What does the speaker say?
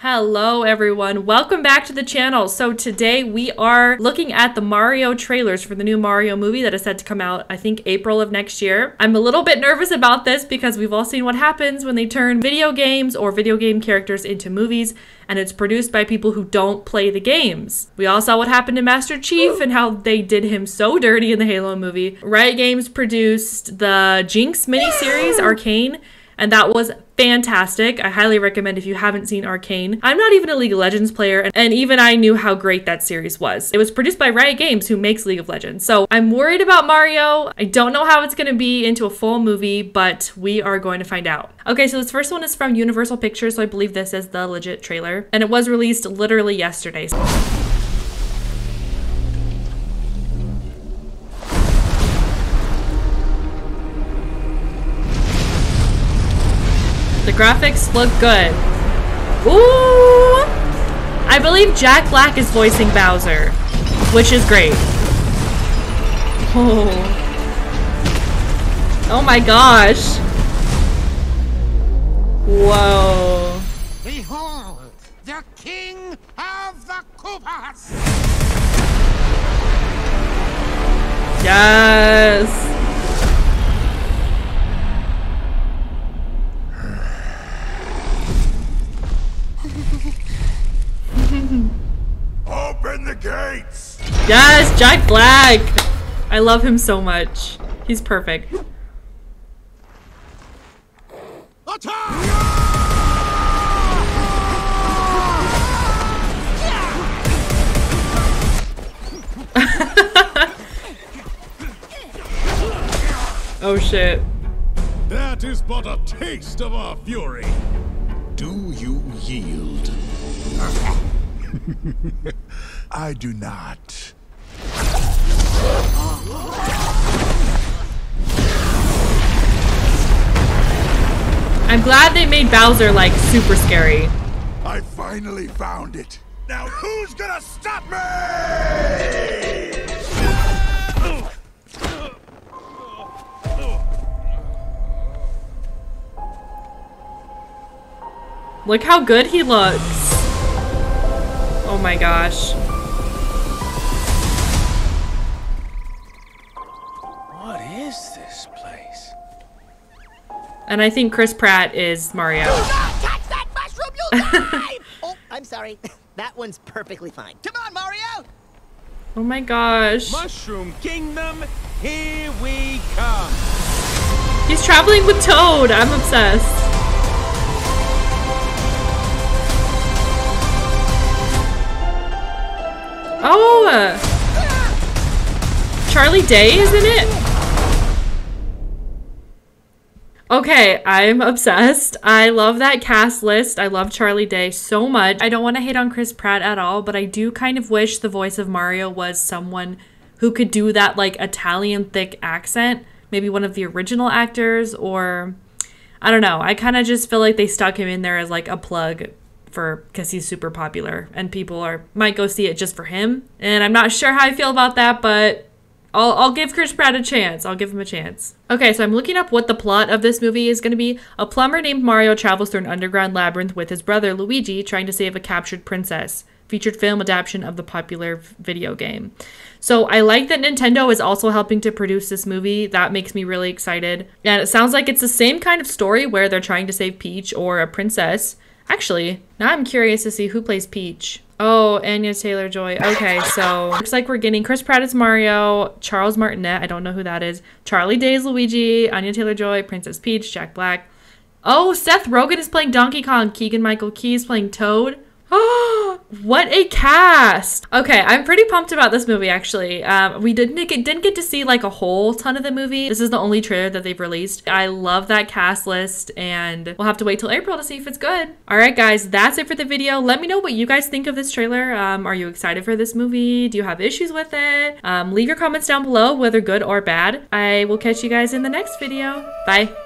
Hello everyone, welcome back to the channel. So today we are looking at the Mario trailers for the new Mario movie that is set to come out, I think April of next year. I'm a little bit nervous about this because we've all seen what happens when they turn video games or video game characters into movies and it's produced by people who don't play the games. We all saw what happened to Master Chief and how they did him so dirty in the Halo movie. Riot Games produced the Jinx miniseries Arcane and that was fantastic. I highly recommend if you haven't seen Arcane. I'm not even a League of Legends player, and even I knew how great that series was. It was produced by Riot Games, who makes League of Legends. So I'm worried about Mario. I don't know how it's going to be into a full movie, but we are going to find out. Okay, so this first one is from Universal Pictures, so I believe this is the legit trailer, and it was released literally yesterday. The graphics look good. Ooh! I believe Jack Black is voicing Bowser, which is great. Oh. Oh my gosh. Whoa. Behold, the king of the Koopas! Yes. Gates! Yes, Jack Black. I love him so much. He's perfect. Attack! Oh shit. That is but a taste of our fury. Do you yield? I do not. I'm glad they made Bowser like super scary. I finally found it. Now who's gonna stop me? Look how good he looks. Oh my gosh. And I think Chris Pratt is Mario. Do not touch that mushroom, you'll die! oh, I'm sorry. That one's perfectly fine. Come on, Mario! Oh my gosh. Mushroom Kingdom, here we come. He's traveling with Toad. I'm obsessed. Oh! uh, Charlie Day is in it? Okay, I'm obsessed. I love that cast list. I love Charlie Day so much. I don't want to hate on Chris Pratt at all, but I do kind of wish the voice of Mario was someone who could do that like Italian thick accent. Maybe one of the original actors or I don't know. I kind of just feel like they stuck him in there as like a plug for because he's super popular and people are might go see it just for him. And I'm not sure how I feel about that, but I'll, I'll give Chris Pratt a chance. I'll give him a chance. Okay, so I'm looking up what the plot of this movie is going to be. A plumber named Mario travels through an underground labyrinth with his brother Luigi trying to save a captured princess. Featured film adaptation of the popular video game. So I like that Nintendo is also helping to produce this movie. That makes me really excited. And it sounds like it's the same kind of story where they're trying to save Peach or a princess. Actually, now I'm curious to see who plays Peach. Oh, Anya Taylor Joy. Okay, so looks like we're getting Chris Pratt as Mario, Charles Martinet, I don't know who that is, Charlie Day Luigi, Anya Taylor Joy, Princess Peach, Jack Black. Oh, Seth Rogen is playing Donkey Kong, Keegan Michael Key is playing Toad. Oh, what a cast! Okay, I'm pretty pumped about this movie. Actually, um, we didn't get didn't get to see like a whole ton of the movie. This is the only trailer that they've released. I love that cast list, and we'll have to wait till April to see if it's good. All right, guys, that's it for the video. Let me know what you guys think of this trailer. Um, are you excited for this movie? Do you have issues with it? Um, leave your comments down below, whether good or bad. I will catch you guys in the next video. Bye.